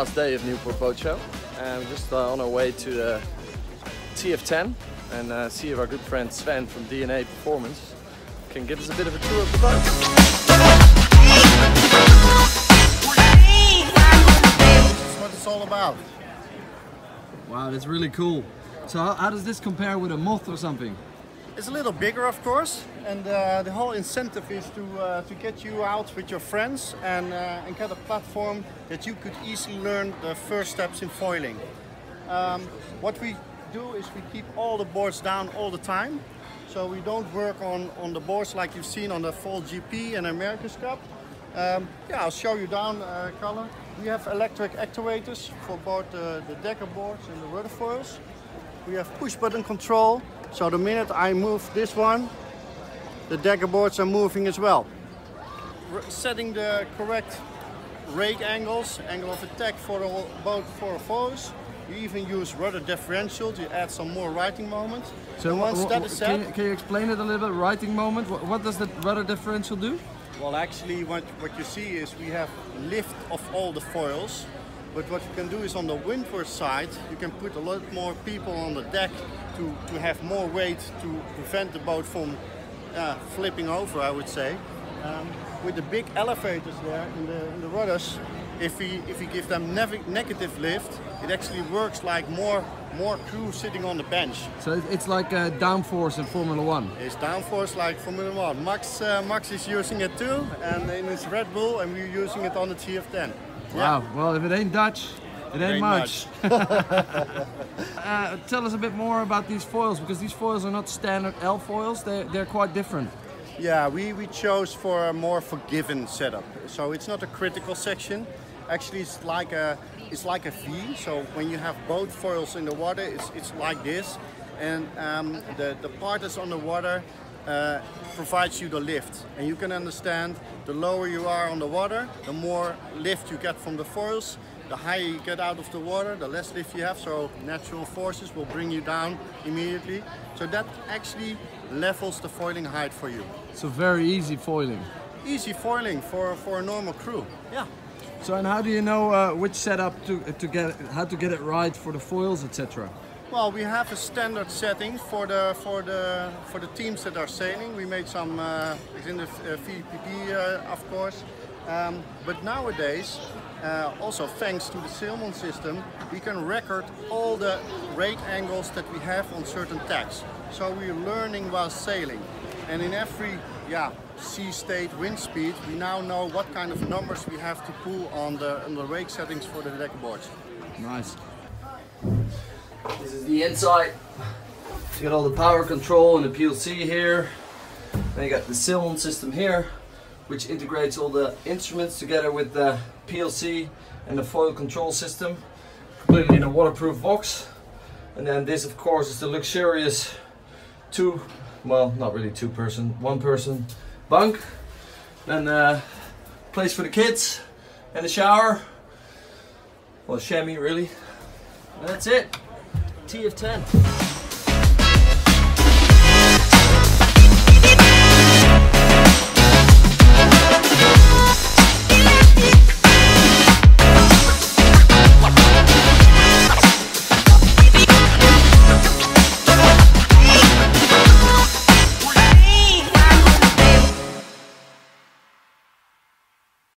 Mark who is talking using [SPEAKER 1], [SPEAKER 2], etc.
[SPEAKER 1] last day of Newport Boat Show and we're just uh, on our way to the TF10 and uh, see if our good friend Sven from DNA Performance can give us a bit of a tour of the boat.
[SPEAKER 2] That's what it's all about.
[SPEAKER 3] Wow, that's really cool. So how, how does this compare with a moth or something?
[SPEAKER 2] It's a little bigger, of course, and uh, the whole incentive is to uh, to get you out with your friends and uh, and get a platform that you could easily learn the first steps in foiling. Um, what we do is we keep all the boards down all the time, so we don't work on on the boards like you've seen on the SailGP and America's Cup. Um, yeah, I'll show you down uh, color. We have electric actuators for both uh, the daggerboards and the rudder foils. We have push button control, so the minute I move this one, the daggerboards are moving as well. R setting the correct rake angles, angle of attack for the whole boat for foils. You even use rudder differential to add some more righting moment.
[SPEAKER 3] So
[SPEAKER 2] And once
[SPEAKER 3] wha-
[SPEAKER 2] that
[SPEAKER 3] wha-
[SPEAKER 2] is set,
[SPEAKER 3] can, you, can you explain it a little bit? Righting moment. What, what does the rudder differential do?
[SPEAKER 2] Well, actually, what, what you see is we have lift of all the foils. But what you can do is on the windward side, you can put a lot more people on the deck to, to have more weight to prevent the boat from uh, flipping over, I would say. Um, with the big elevators there in the, in the rudders, if we, if we give them negative lift, it actually works like more, more crew sitting on the bench.
[SPEAKER 3] So it's like uh, downforce in Formula One.
[SPEAKER 2] It's downforce like Formula One. Max, uh, Max is using it too, and in his Red Bull, and we're using it on the TF10.
[SPEAKER 3] Wow. Well, if it ain't Dutch, it ain't,
[SPEAKER 2] Ain't
[SPEAKER 3] much. uh, tell us a bit more about these foils because these foils are not standard L foils. They're, they're quite different.
[SPEAKER 2] Yeah, we, we chose for a more forgiven setup. So it's not a critical section. Actually, it's like a it's like a V. So when you have both foils in the water, it's, it's like this, and um, the the part that's on the water uh, provides you the lift. And you can understand the lower you are on the water, the more lift you get from the foils. The higher you get out of the water, the less lift you have. So natural forces will bring you down immediately. So that actually levels the foiling height for you
[SPEAKER 3] So very easy foiling.
[SPEAKER 2] easy foiling for, for a normal crew. Yeah.
[SPEAKER 3] So and how do you know uh, which setup to to get how to get it right for the foils, etc.
[SPEAKER 2] Well, we have a standard setting for the for the for the teams that are sailing. We made some uh, in the uh, VPP, uh, of course. Um, but nowadays, uh, also thanks to the Sailmon system, we can record all the rake angles that we have on certain tacks. So we're learning while sailing, and in every yeah sea state, wind speed, we now know what kind of numbers we have to pull on the on the rake settings for the deck boards.
[SPEAKER 3] Nice. This is the inside. You got all the power control and the PLC here. Then you got the Sailmon system here, which integrates all the instruments together with the PLC and the foil control system, completely in a waterproof box. And then this, of course, is the luxurious two, well, not really two person, one person bunk. Then uh, place for the kids and the shower. Well, chamois really. And that's it. TF10.